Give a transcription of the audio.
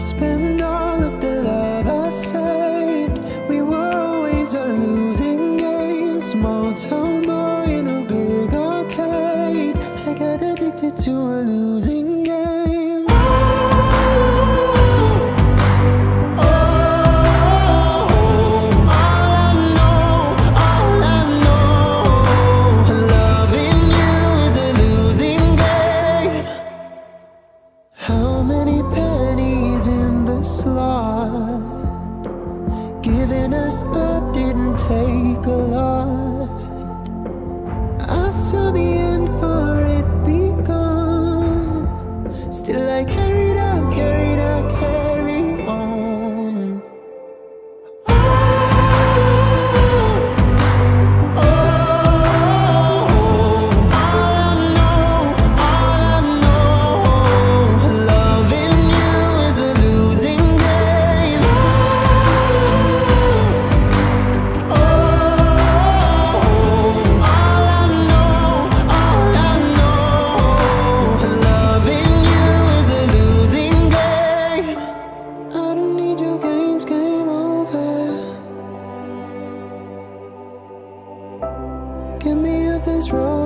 I've all of the love I saved. We were always a losing game. Small town boy in a big arcade. I got addicted to a losing Giving us up didn't take a lot. I saw the this road